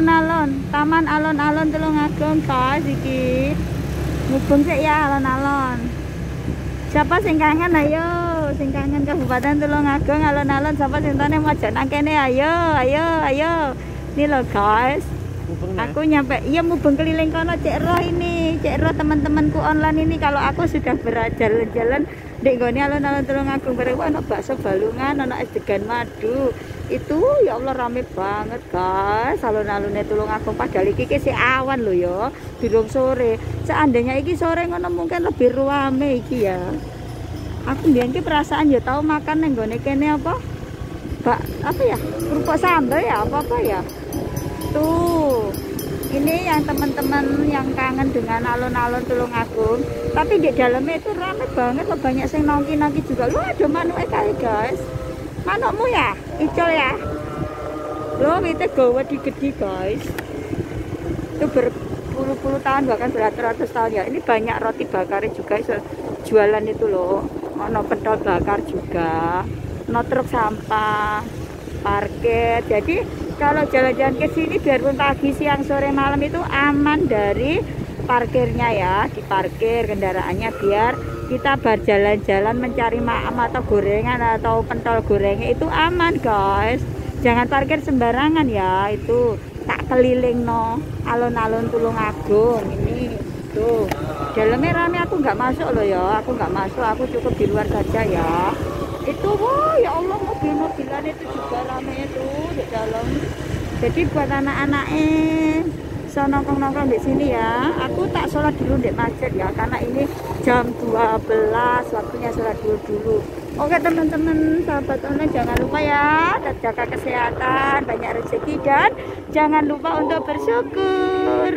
alon-alon. Taman alon-alon Tulungagung guys iki. Mubeng sih ya alon-alon. Siapa sing kangen? Ayo sing kangen Kabupaten Tulungagung alon-alon. Siapa sing tane mau jalan kene? Ayo ayo ayo. Ini loh guys. Aku nyampe iya mubeng keliling kono cek roh ini. Cek roh teman-temanku online ini. Kalau aku sudah berjalan-jalan di goni alun-alun Tulungagung bareng ono bakso balungan ono es degan madu itu ya Allah rame banget guys. Alun-alunnya Tulungagung padahal iki si awan loh ya. Durung sore. Seandainya iki sore ngono mungkin lebih rame iki ya. Aku biar perasaan ya tahu makan neng gone kene apa? Bak apa ya? Kerupuk sambal ya apa apa ya? Tuh. Ini yang teman-teman yang kangen dengan alun-alun Tulungagung tapi di dalamnya itu ramai banget loh banyak yang nongki-nongki juga. Lo ada manuk kali guys manukmu ya? Icol ya. Lo itu di gede guys. Itu berpuluh-puluh tahun bahkan beratus-ratus tahun. Ya ini banyak roti bakar juga jualan itu loh. No pentol bakar juga. No truk sampah parkir. Jadi kalau jalan-jalan ke sini biarpun pagi, siang, sore, malam itu aman dari parkirnya ya, diparkir kendaraannya biar kita berjalan-jalan mencari maam atau gorengan atau pentol gorengnya itu aman guys. Jangan parkir sembarangan ya, itu tak keliling no alun-alun Tulungagung ini tuh dalamnya rame aku nggak masuk loh ya aku nggak masuk aku cukup di luar saja ya. Itu wah ya Allah mobil-mobilan itu juga rame itu di dalam. Jadi buat anak-anaknya so nongkrong-nongkrong di sini ya. Aku tak sholat dulu di masjid ya karena ini jam 12 waktunya sholat dulu dulu. Oke teman-teman sahabat online jangan lupa ya jaga kesehatan banyak rezeki dan jangan lupa untuk bersyukur